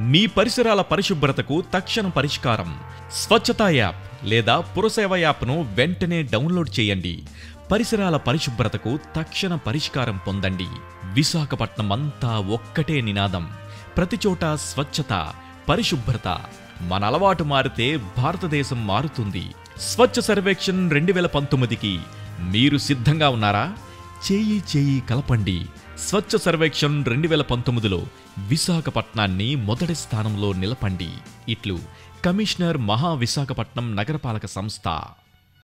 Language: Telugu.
మీ పరిసరాల పరిశుభ్రతకు తక్షణ పరిష్కారం. స్వచ్ఛతా యాప్ లేదా పురసేవ యాప్ను వెంటనే డౌన్లోడ్ చేయండి. పరిసరాల పరిశుభ్రతకు తక్షణ పరిష్కారం పొందండి. విశాఖపట్నం అంతా ఒక్కటే నినాదం. ప్రతి చోట స్వచ్ఛత పరిశుభ్రత. మన అలవాటు మారితే భారతదేశం మారుతుంది. స్వచ్ఛ సర్వేక్షణ్ రెండు వేల పంతొమ్మిదికి మీరు సిద్ధంగా ఉన్నారా? చేయి చేయి కలపండి. స్వచ్ఛ సర్వేక్షణ్ రెండు వేల పంతొమ్మిదిలో విశాఖపట్నాన్ని మొదటి స్థానంలో నిలపండి. ఇట్లు కమిషనర్ మహా విశాఖపట్నం నగరపాలక సంస్థ.